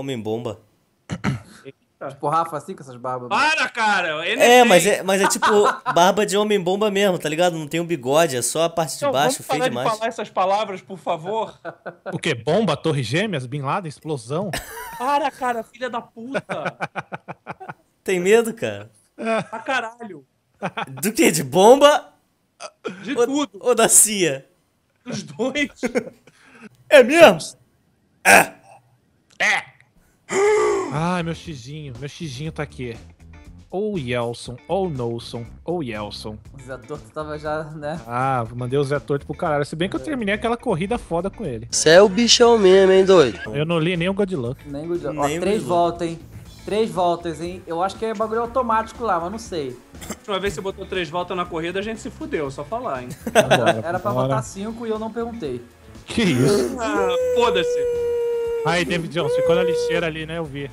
Homem-Bomba. Tipo, Rafa, assim, com essas barbas. Para, cara! É, mas é, mas é tipo barba de Homem-Bomba mesmo, tá ligado? Não tem um bigode, é só a parte de Não, baixo, vamos feio demais. de falar essas palavras, por favor. O quê? Bomba, Torre Gêmeas, Bin Laden, explosão? Para, cara, filha da puta. Tem medo, cara? Pra caralho. Do que? De bomba De ou, tudo. ou da CIA? Dos dois. É mesmo? Ai, meu xizinho, meu xizinho tá aqui. Ou Yelson, ou Nolson, ou Yelson. O Zé Torto tava já, né? Ah, mandei o Zé Torto pro caralho. Se bem que eu terminei aquela corrida foda com ele. Você é o bichão mesmo, hein, doido? Eu não li nem o God Luck. Nem good. Ó, Nem três voltas, hein? Três voltas, hein? Eu acho que é bagulho automático lá, mas não sei. A última vez que você botou três voltas na corrida, a gente se fudeu, só falar, hein? Bora, Era pra botar cinco e eu não perguntei. Que isso? Ah, foda-se. Aí, David Jones, ficou na lixeira ali, né? Eu vi.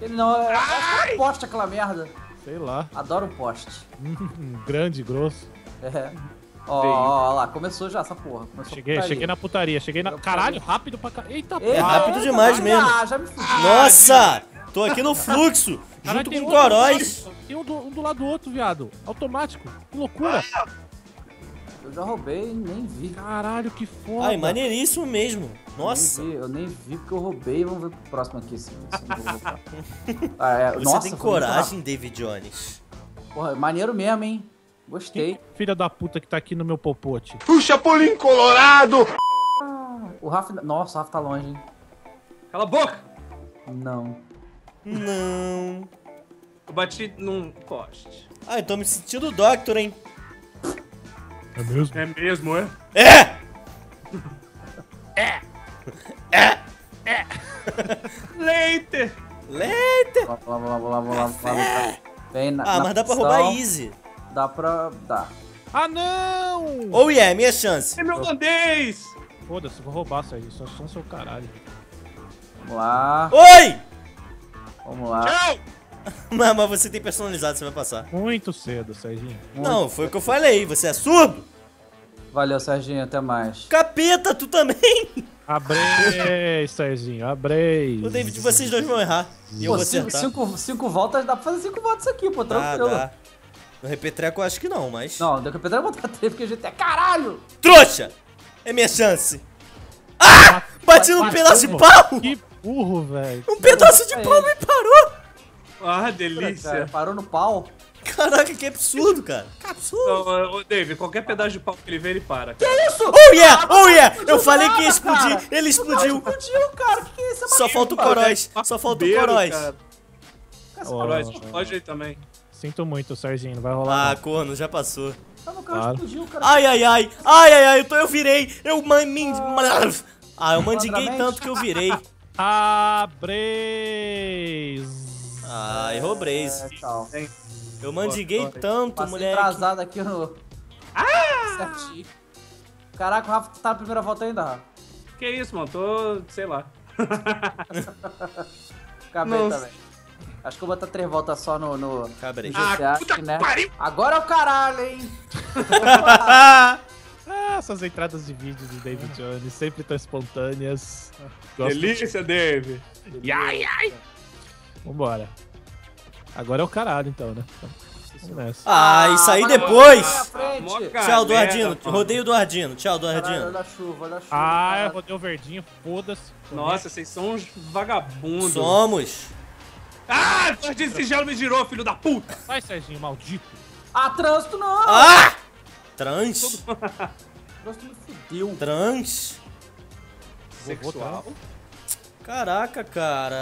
Ele não, é, é poste aquela merda. Sei lá. Adoro poste. Hum, grande, grosso. É. Ó, ó, ó lá, começou já essa porra. Começou a Cheguei, putaria. cheguei na putaria. Cheguei na. Caralho, rápido pra caralho. Eita, porra. rápido eita, demais ah, mesmo. já me fudi. Nossa! Tô aqui no fluxo, Caralho, junto tem com do lado- Tem um do, um do lado do outro, viado. Automático. Que loucura. Eu já roubei e nem vi. Caralho, que foda. Ai, maneiríssimo mesmo. Nossa. Nem vi, eu nem vi porque eu roubei. Vamos ver pro próximo aqui se, se eu vou roubar. Ah, é, Você nossa, tem coragem, David Jones. Porra, maneiro mesmo, hein? Gostei. Filha da puta que tá aqui no meu popote. O Rafa. Nossa, o Rafa tá longe, hein? Cala a boca! Não. Não. Eu bati num poste. Ai, tô me sentindo Doctor, hein? É mesmo? É mesmo, é? É! Leite! Leite! Vamos lá, vamos lá, vamos lá, vamos lá. Vamos lá. Vem na, Ah, na mas dá pra roubar easy. Dá pra. Dá. Ah, não! Oh yeah, minha chance. É meu holandês! Foda-se, vou roubar isso aí. Só são seu caralho. Vamos lá. Oi! Vamos lá. Tchau! Mas, mas você tem personalizado, você vai passar. Muito cedo, Serginho. Não, foi o que eu falei, você é surdo? Valeu, Serginho. Até mais. Capeta, tu também! Abrei, Serginho, abrei. O David, vocês dois vão errar. E eu Pô, vou cinco, acertar. cinco, cinco voltas, dá pra fazer cinco voltas aqui, pô, tranquilo. dá. No repetreco eu acho que não, mas... Não, deu que eu vou botar três porque a gente é caralho! Trouxa! É minha chance. Ah! Bati num pedaço de pau! Que burro, velho. Um pedaço de pau me parou! Ah, Cara, delícia. parou no pau. Caraca, que absurdo, cara. Que absurdo. Ô, ô, David, qualquer pedaço de pau que ele vê, ele para. Que isso? Oh yeah, oh yeah! Eu Não falei que ia explodir, cara. ele explodiu. Explodiu, cara. Que que é isso? Só falta o Coróis, só falta o Coróis. cara. Coróis, pode aí também. Sinto muito, Serginho. Não vai rolar. Ah, corno, já passou. Tá no carro, Claro. explodiu, cara. Ai, ai, ai, ai, ai, ai, eu, tô, eu virei, eu man, min, Ah, eu mandiguei tanto que eu virei. não. Ah, errou Braze. É, tchau. Eu mandiguei tanto, Passei moleque. atrasado aqui no... Ah! Certinho. Caraca, o Rafa tá na primeira volta ainda, Rafa. Que isso, mano? Tô, sei lá. Acabei Nossa. também. Acho que eu vou botar três voltas só no... no... Cabrei. Ah, GTA, puta que né? pariu! Agora é o caralho, hein? Ah, Ah, essas entradas de vídeo do David Jones sempre tão espontâneas. Gosto Delícia, David. Ai, ai. Vambora. Agora é o caralho, então, né? Vamos nessa. ah, isso aí vai, depois. vai, Tchau, Duardino. Rodeio do Ardino. Tchau, Duardino. olha a chuva, olha a chuva. Ah, eu caralho. rodei o verdinho, foda-se. Nossa, vocês são uns vagabundos. Somos. Ah, Jardim Sigelo me girou, filho da puta. Sai, Serginho, maldito. Ah, trânsito não! Ah! Trans. Trânsito me fudeu. Trans. Sexual. Caraca, cara.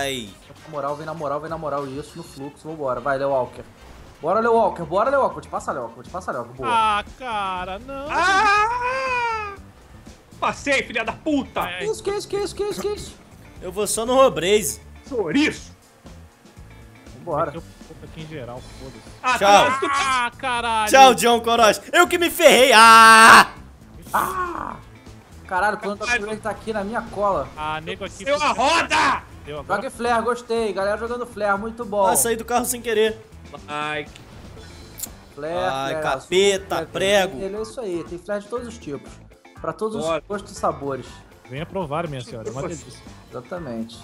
Ai. Na moral, vem na moral, vem na moral. Isso, no fluxo, vambora. Vai, Leo Walker. Bora, Leo Walker, bora, Leo Walker. Vou te passar, Leo Walker, vou te passar, Leo Walker. Boa. Ah, cara, não. Ah! Passei, filha da puta. Ai. Que isso, que isso, que isso, que isso, que isso? Eu vou só no Robraze. Chouriço. Vambora. Eu aqui em geral, foda-se. Ah, Tchau. trânsito. Ah, caralho. Tchau, John Coroz. Eu que me ferrei. Ah! Caralho, quando tá ele tá aqui na minha cola. Ah, nego aqui. Deu a roda. Deu agora. Jogue flare, gostei. Galera jogando flare, muito bom. Ah, saí do carro sem querer. Ai, Flare, Ai, flare, capeta, flare prego. É isso aí, tem flare de todos os tipos. Pra todos Bora. os gostos e sabores. Venha provar, minha senhora. É uma delícia. Exatamente.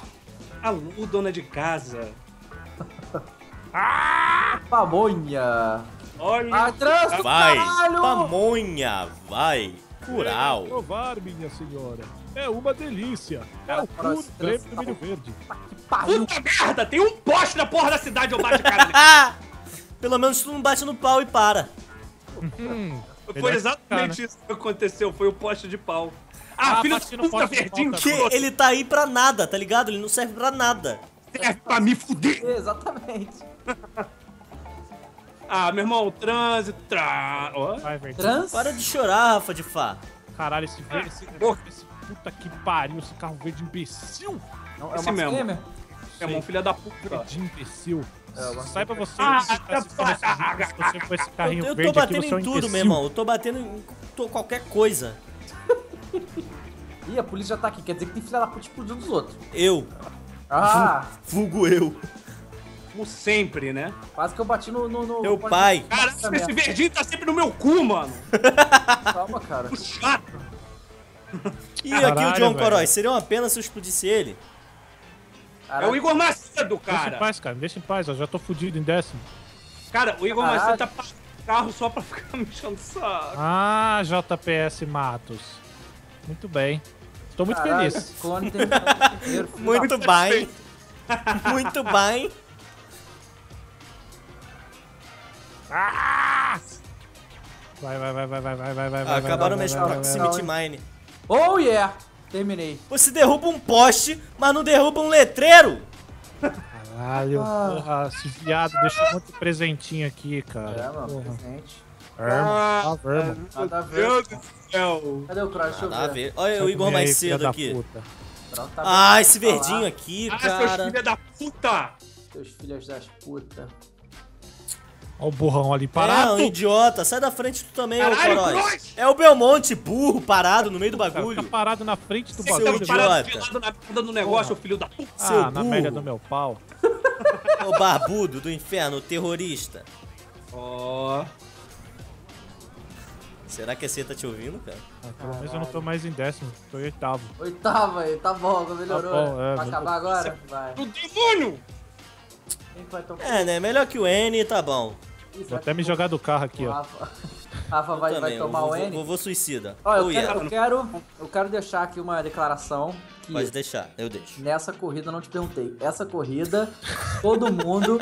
Alô, dona de casa. Pamonha. Olha. Ah, trânsito, Vai, caralho! pamonha, vai. Cural. provar, minha senhora. É uma delícia. É Cara, o esse creme trânsito do milho bom. verde. Puta merda, tem um poste na porra da cidade, eu bate caralho. Ah! Pelo menos tu não bate no pau e para. Hum, Foi Melhor exatamente ficar, isso que aconteceu, foi o poste de pau. Ah, Ah, filho no puta, verdinho, Que ele tá aí pra nada, tá ligado? Ele não serve pra nada. serve pra me fuder. Exatamente. Ah, meu irmão, trânsito, tra... Vai, verdade. Trans. Para de chorar, Rafa de Fá. Caralho, esse, verde, esse, porra. esse puta que pariu, esse carro verde imbecil. Não, é Esse mesmo. Gamer? Meu irmão, filha da puta. Verde imbecil. É, gosto Saiba você Ah, tá assistindo esse vídeo, se você for esse carrinho Eu, eu tô verde aqui, batendo você é um em tudo, meu imbecil. irmão. Eu tô batendo em tô- qualquer coisa. Ih, a polícia já tá aqui. Quer dizer que tem filha da puta explodindo dos outros. Eu, Ah, vulgo eu. Como sempre, né? quase que eu bati no... no, no Meu pai. Cara, Nossa, esse merda. verdinho tá sempre no meu cu, mano. Calma, cara. Que chato. E aqui o Caralho, John velho. Corói. Seria uma pena se eu explodisse ele. É Caralho. o Igor Macedo, Deixa em cara. paz, cara. me Deixa em paz, eu já tô fudido em décimo. Cara, o Igor Caralho. Macedo tá passando carro só pra ficar me enchendo o saco. Ah, JPS Matos. Muito bem. Estou muito Caralho, feliz. Clone tem filho Muito bem. Muito bem. Vai, vai, vai, vai, vai, vai, vai, vai, Ah, vai. acabaram vai, minhas vai, vai, vai. proximity mine. Oh, yeah! Terminei. Você derruba um poste, mas não derruba um letreiro. Caralho, Ah. porra, esse viado deixou um monte de presentinho aqui, É, cara. mano, Porra. presente. Arma, tá, verma. Nada a ver. Meu Deus do céu. Cadê o Cross? Deixa eu Nada a ver. Olha o Igor mais cedo aqui. tá Ah, bem. esse Olha lá. verdinho aqui, Ah, seus cara. filha da puta. Seus filhos das putas. Olha o burrão ali É, parado. um idiota. Sai da frente tu também, ô Caralho, Corói. Cross! É o Belmonte, burro, parado no meio do bagulho. fica parado na frente do Você Seu tá bagulho. idiota. parado na merda do negócio, ô filho da puta. seu Ah, na burro. merda do meu pau. Ô barbudo do inferno, terrorista. Ó. Será que esse tá te ouvindo, cara? Ah, pelo menos eu não tô mais em décimo, tô em oitavo. Oitava aí, tá bom, melhorou. Tá bom, é, Vai acabar agora? Vai. Do demônio! É, né? Melhor que o N, tá bom. Vou até me jogar do carro aqui, ó. Rafa, Rafa vai, vai tomar o N? vou, vou suicida. Olha, eu, Oh, quero, yeah. eu, quero, eu quero deixar aqui uma declaração que Pode deixar, eu deixo. nessa corrida eu não te perguntei. Essa corrida, todo mundo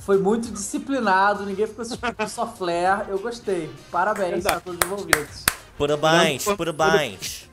foi muito disciplinado, ninguém ficou se só flare. Eu gostei. Parabéns a todos os envolvidos. Parabéns, parabéns.